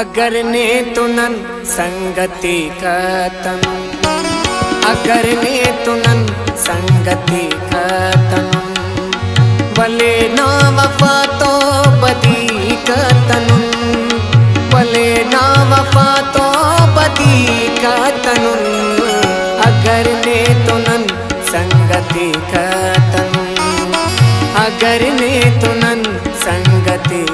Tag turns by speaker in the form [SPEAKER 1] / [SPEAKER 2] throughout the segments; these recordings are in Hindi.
[SPEAKER 1] अगर ने तुनन संगति कतन अगर ने तुनन संगति कतन भले ना वफा तो बदी कतन। भले ना वफा तो बदी कतन। अगर ने तुनन संगति कतन अगर ने तुनन संगति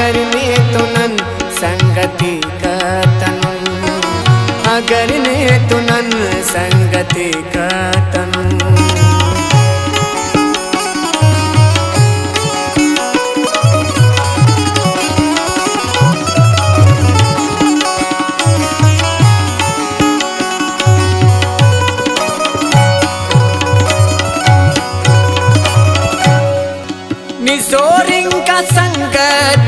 [SPEAKER 1] अगर ने तुनन संगति कतन अगर ने तुनन संगति कतन निजोरिंग का संगत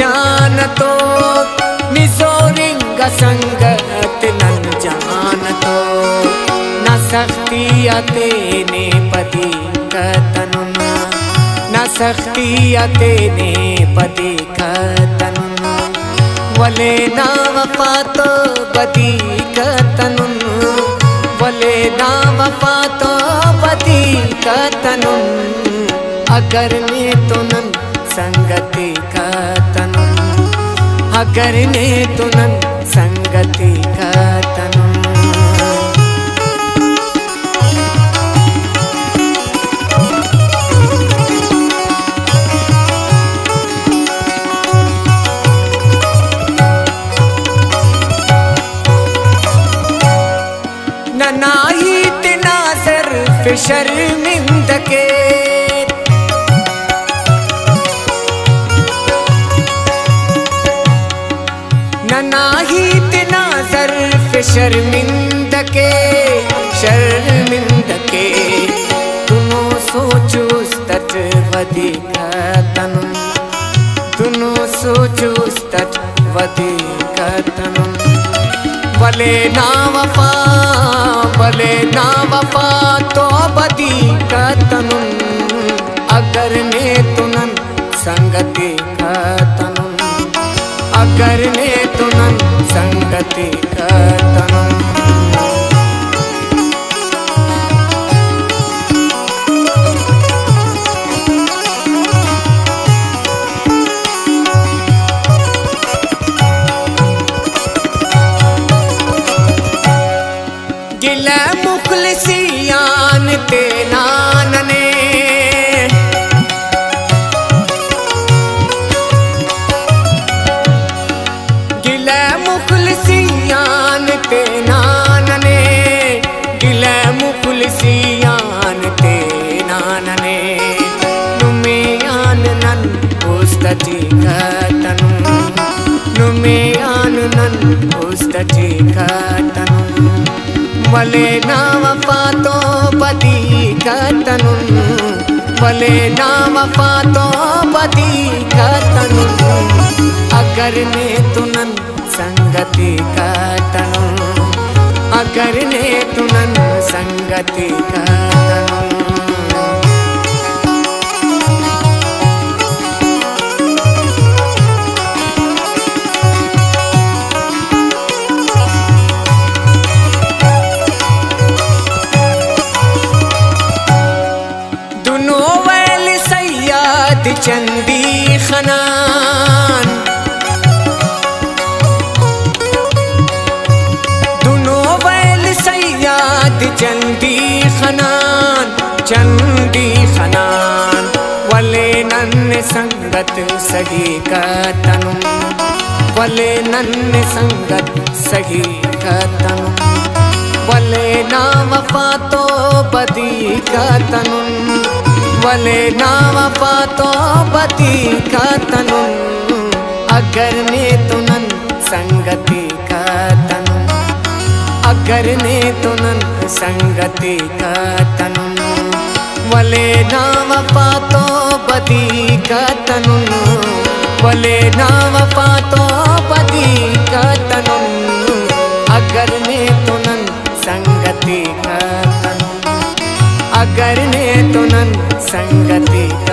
[SPEAKER 1] जान तो निजोरिंग संगत नन जान तो न सख्ती तेने पति कतनुन न सख्ती तेने पति कतनुन वले ना वफा तो बदी कतनुन वले ना वफा तो बदी कतनुन अगर ने तुनन संगति कतनुन ने तुनन संगति कतनुन ननाही तना सिर्फ़ शर्मिंद के। शर्मिंद के शर्मिंद के तुनो सोचो तट वदी तन तुनो सोचो तट वदी तन भले ना वफा भले ना वफा तो बदी कतनुन अगर ने तुनन संगति कतनुन अगर ने तुनन संगति कतनुन नुमेयान नन उस्तति कतनु। वले ना वफा तो बदी कतनुन वले ना वफा तो बदी कतनुन अगर ने तुनन चंदी खनान। दुनो वैल सैयाद चंदी खनान चंदी खनान। वले नन्न संगत सही का तनु वले नन्न संगत सही का तनु वले ना वफा तो बदी का वले ना वफा तो बदी का तनुन अगर ने तुनन संगति का तनुन अगर ने तुनन संगति का तनुन वले ना वफा तो बदी का तनुन वले ना वफा तो बदी का तनुन अगर ने तुनन संगति का अगर तो तुनन संगति।